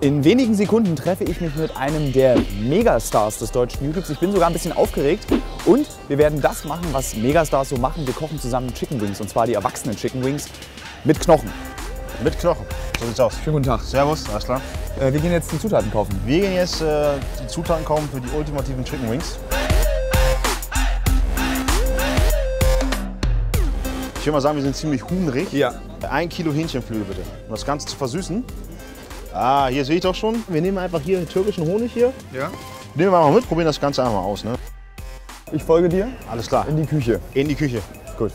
In wenigen Sekunden treffe ich mich mit einem der Megastars des deutschen YouTubes. Ich bin sogar ein bisschen aufgeregt und wir werden das machen, was Megastars so machen. Wir kochen zusammen Chicken Wings und zwar die erwachsenen Chicken Wings mit Knochen. Mit Knochen. So sieht's aus. Schönen guten Tag. Servus, alles klar. Äh, wir gehen jetzt die Zutaten kaufen. Wir gehen jetzt äh, die Zutaten kaufen für die ultimativen Chicken Wings. Ich würde mal sagen, wir sind ziemlich hungrig. Ja. Ein Kilo Hähnchenflügel bitte. Um das Ganze zu versüßen. Ah, hier sehe ich doch schon. Wir nehmen einfach hier den türkischen Honig hier. Ja. Nehmen wir mal mit, probieren das Ganze einmal aus. Ne? Ich folge dir Alles klar. in die Küche. In die Küche. Gut.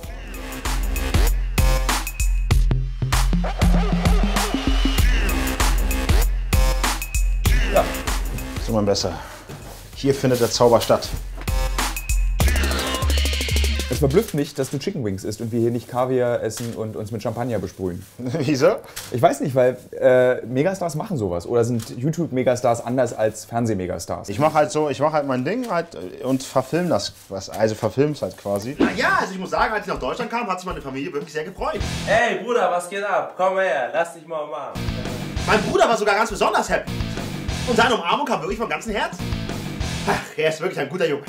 So mein Besser. Hier findet der Zauber statt. Verblüfft mich, dass du Chicken Wings isst und wir hier nicht Kaviar essen und uns mit Champagner besprühen. Wieso? Ich weiß nicht, weil äh, Megastars machen sowas oder sind YouTube-Megastars anders als Fernseh-Megastars? Ich mache halt so, ich mache halt mein Ding halt äh, und verfilm das, was, also verfilm's halt quasi. Ja, also ich muss sagen, als ich nach Deutschland kam, hat sich meine Familie wirklich sehr gefreut. Hey Bruder, was geht ab? Komm her, lass dich mal umarmen. Mein Bruder war sogar ganz besonders happy. Und seine Umarmung kam wirklich vom ganzen Herzen. Ach, er ist wirklich ein guter Junge.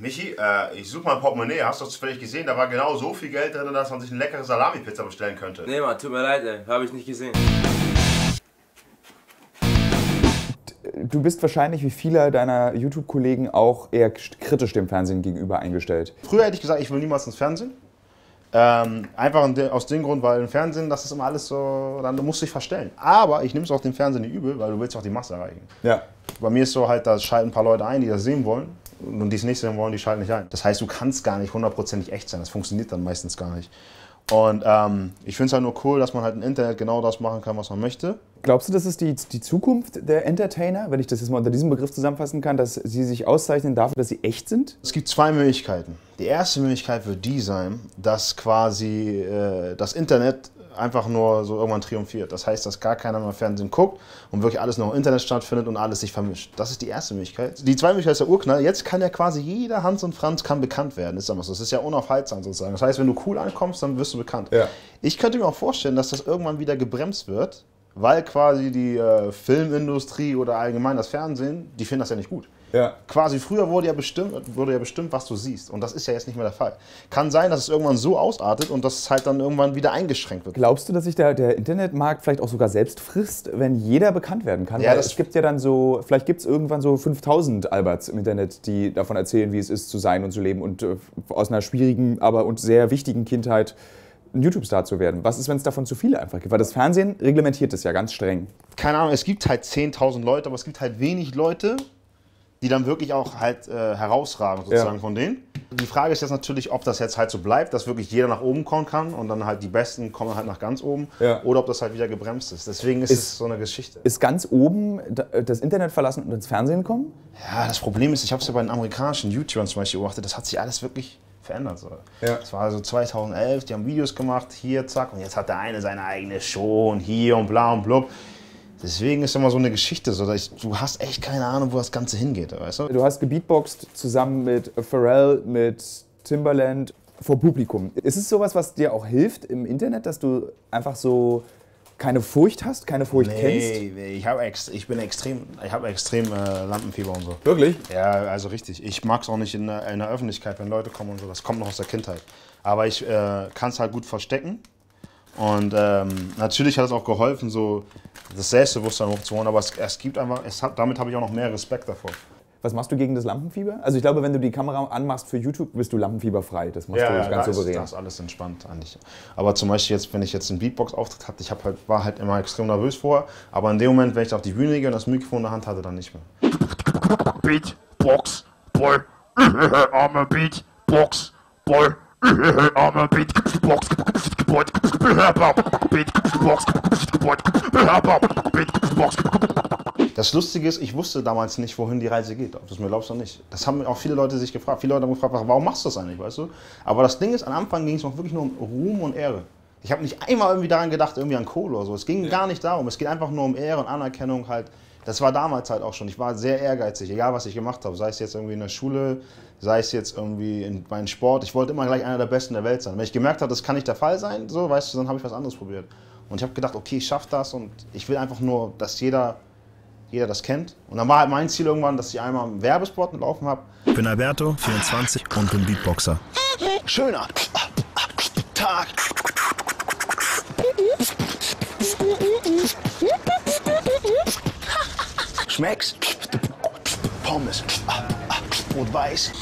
Michi, äh, ich suche mein Portemonnaie. Hast du das zufällig gesehen? Da war genau so viel Geld drin, dass man sich eine leckere Salami-Pizza bestellen könnte. Nee, Mann, tut mir leid, ey. Hab ich nicht gesehen. Du bist wahrscheinlich wie viele deiner YouTube-Kollegen auch eher kritisch dem Fernsehen gegenüber eingestellt. Früher hätte ich gesagt, ich will niemals ins Fernsehen. Ähm, einfach aus dem Grund, weil im Fernsehen, das ist immer alles so, dann musst du dich verstellen. Aber ich nehme es auch dem Fernsehen nicht übel, weil du willst auch die Masse erreichen. Ja. Bei mir ist so halt, da schalten ein paar Leute ein, die das sehen wollen. Und die es nicht sehen wollen, die schalten nicht ein. Das heißt, du kannst gar nicht hundertprozentig echt sein. Das funktioniert dann meistens gar nicht. Und ähm, ich finde es halt nur cool, dass man halt im Internet genau das machen kann, was man möchte. Glaubst du, das ist die, die Zukunft der Entertainer, wenn ich das jetzt mal unter diesem Begriff zusammenfassen kann, dass sie sich auszeichnen dafür, dass sie echt sind? Es gibt zwei Möglichkeiten. Die erste Möglichkeit wird die sein, dass quasi äh, das Internet einfach nur so irgendwann triumphiert. Das heißt, dass gar keiner mehr Fernsehen guckt und wirklich alles noch im Internet stattfindet und alles sich vermischt. Das ist die erste Möglichkeit. Die zweite Möglichkeit ist der Urknall. Jetzt kann ja quasi jeder Hans und Franz kann bekannt werden. Ist einfach so. Das ist ja unaufhaltsam sozusagen. Das heißt, wenn du cool ankommst, dann wirst du bekannt. Ja. Ich könnte mir auch vorstellen, dass das irgendwann wieder gebremst wird, weil quasi die äh, Filmindustrie oder allgemein das Fernsehen, die finden das ja nicht gut. Ja. Quasi früher wurde ja, bestimmt, wurde ja bestimmt, was du siehst. Und das ist ja jetzt nicht mehr der Fall. Kann sein, dass es irgendwann so ausartet und dass es halt dann irgendwann wieder eingeschränkt wird. Glaubst du, dass sich der, der Internetmarkt vielleicht auch sogar selbst frisst, wenn jeder bekannt werden kann? Ja, Weil das- es gibt ja dann so, vielleicht gibt es irgendwann so 5000 Alberts im Internet, die davon erzählen, wie es ist zu sein und zu leben und äh, aus einer schwierigen, aber und sehr wichtigen Kindheit ein YouTube-Star zu werden. Was ist, wenn es davon zu viele einfach gibt? Weil das Fernsehen reglementiert das ja ganz streng. Keine Ahnung, es gibt halt 10.000 Leute, aber es gibt halt wenig Leute, die dann wirklich auch halt äh, herausragen sozusagen Ja. von denen. Die Frage ist jetzt natürlich, ob das jetzt halt so bleibt, dass wirklich jeder nach oben kommen kann und dann halt die Besten kommen halt nach ganz oben Ja. oder ob das halt wieder gebremst ist. Deswegen ist, Ist- es so eine Geschichte. Ist ganz oben da- das Internet verlassen und ins Fernsehen kommen? Ja, das Problem ist, ich habe es ja bei den amerikanischen YouTubern zum Beispiel beobachtet, das hat sich alles wirklich verändert. So. Ja. Das war so 2011, die haben Videos gemacht, hier, zack, und jetzt hat der eine seine eigene Show und hier und bla und blub. Deswegen ist immer so eine Geschichte, so, dass ich, du hast echt keine Ahnung, wo das Ganze hingeht, weißt du? Du hast gebeatboxt zusammen mit Pharrell, mit Timbaland vor Publikum. Ist es sowas, was dir auch hilft im Internet, dass du einfach so keine Furcht hast, keine Furcht kennst? Nee, nee, ich, hab ex, ich bin extrem, ich habe extrem äh, Lampenfieber und so. Wirklich? Ja, also richtig. Ich mag es auch nicht in der, in der Öffentlichkeit, wenn Leute kommen und so. Das kommt noch aus der Kindheit. Aber ich äh, kann es halt gut verstecken. Und ähm, natürlich hat es auch geholfen, so das Selbstbewusstsein hochzuholen. Aber es, es gibt einfach, es hat, damit habe ich auch noch mehr Respekt davor. Was machst du gegen das Lampenfieber? Also ich glaube, wenn du die Kamera anmachst für YouTube, bist du lampenfieberfrei. Das machst du ganz da souverän. da ist alles entspannt eigentlich. Aber zum Beispiel jetzt, wenn ich jetzt einen Beatbox-Auftritt hatte, ich hab halt, war halt immer extrem nervös vorher. Aber in dem Moment, wenn ich auf die Bühne gehe und das Mikrofon in der Hand hatte, dann nicht mehr. Beatbox, boy. I'm a beatbox, boy. I'm a beatbox, boy. Beatbox, boy. Beatbox. Das Lustige ist, ich wusste damals nicht, wohin die Reise geht. Ob du es mir glaubst oder nicht. Das haben auch viele Leute sich gefragt. Viele Leute haben gefragt, warum machst du das eigentlich, weißt du? Aber das Ding ist, am Anfang ging es noch wirklich nur um Ruhm und Ehre. Ich habe nicht einmal irgendwie daran gedacht, irgendwie an Kohle oder so. Es ging gar nicht darum. Es geht einfach nur um Ehre und Anerkennung halt, Das war damals halt auch schon. Ich war sehr ehrgeizig, egal was ich gemacht habe. Sei es jetzt irgendwie in der Schule, sei es jetzt irgendwie in meinem Sport. Ich wollte immer gleich einer der Besten der Welt sein. Wenn ich gemerkt habe, das kann nicht der Fall sein, so, weißt du, dann habe ich was anderes probiert. Und ich habe gedacht, okay, ich schaffe das und ich will einfach nur, dass jeder, jeder das kennt. Und dann war halt mein Ziel irgendwann, dass ich einmal einen Werbespot laufen habe. Ich bin Alberto, 24 und bin Beatboxer. Schöner Tag. Schmeckt's? Pommes. Rot-Weiß.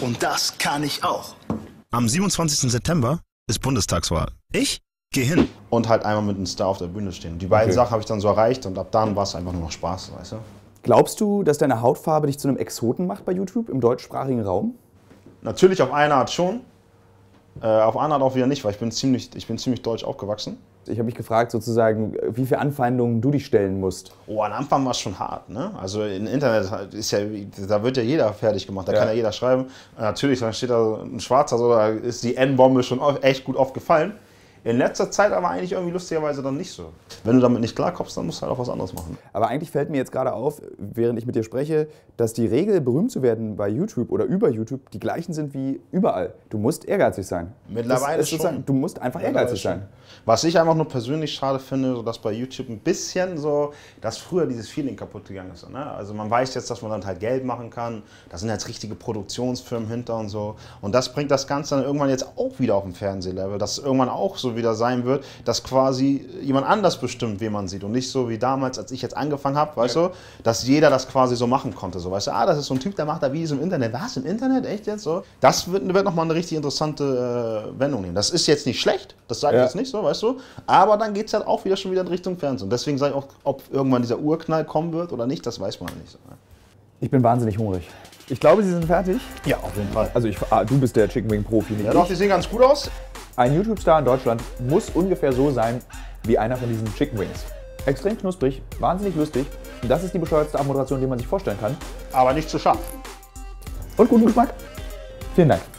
Und das kann ich auch. Am 27. September ist Bundestagswahl. Ich gehe hin. Und halt einmal mit einem Star auf der Bühne stehen. Die beiden Okay. Sachen habe ich dann so erreicht und ab dann war es einfach nur noch Spaß, weißt du? Glaubst du, dass deine Hautfarbe dich zu einem Exoten macht bei YouTube im deutschsprachigen Raum? Natürlich auf eine Art schon, äh, auf Art auch wieder nicht, weil ich bin ziemlich, ich bin ziemlich deutsch aufgewachsen. Ich habe mich gefragt, sozusagen, wie viele Anfeindungen du dich stellen musst. Oh, am Anfang war es schon hart, ne? Also im Internet ist ja, da wird ja jeder fertig gemacht, da Ja. kann ja jeder schreiben. Natürlich, dann steht da ein Schwarzer, so, da ist die N-Bombe schon echt gut oft gefallen. In letzter Zeit aber eigentlich irgendwie lustigerweise dann nicht so. Wenn du damit nicht klarkommst, dann musst du halt auch was anderes machen. Aber eigentlich fällt mir jetzt gerade auf, während ich mit dir spreche, dass die Regel, berühmt zu werden bei YouTube oder über YouTube, die gleichen sind wie überall. Du musst ehrgeizig sein. Mittlerweile Das ist sozusagen- schon. Du musst einfach ehrgeizig sein. Was ich einfach nur persönlich schade finde, so dass bei YouTube ein bisschen so, dass früher dieses Feeling kaputt gegangen ist. Ne? Also man weiß jetzt, dass man dann halt Geld machen kann. Da sind jetzt richtige Produktionsfirmen hinter und so. Und das bringt das Ganze dann irgendwann jetzt auch wieder auf dem Fernsehlevel, dass es irgendwann auch so wieder sein wird, dass quasi jemand anders bestimmt, wen man sieht. Und nicht so wie damals, als ich jetzt angefangen habe, weißt du, dass jeder das quasi so machen konnte. So, weißt du, ah, das ist so ein Typ, der macht da Videos im Internet. Was, im Internet? Echt jetzt so? Das wird, wird nochmal eine richtig interessante äh, Wendung nehmen. Das ist jetzt nicht schlecht, das sage ich Ja. jetzt nicht so, weißt du. Aber dann geht es halt auch wieder schon wieder in Richtung Fernsehen. Und deswegen sage ich auch, ob irgendwann dieser Urknall kommen wird oder nicht, das weiß man nicht so. ne? Ich bin wahnsinnig hungrig. Ich glaube, sie sind fertig. Ja, auf jeden Fall. Also ich, ah, du bist der Chicken Wing Profi, nicht Ja, doch, die sehen ganz gut aus. Ein YouTube-Star in Deutschland muss ungefähr so sein wie einer von diesen Chicken Wings. Extrem knusprig, wahnsinnig lustig. Und das ist die bescheuertste Abmoderation, die man sich vorstellen kann. Aber nicht zu scharf. Und guten Geschmack. Vielen Dank.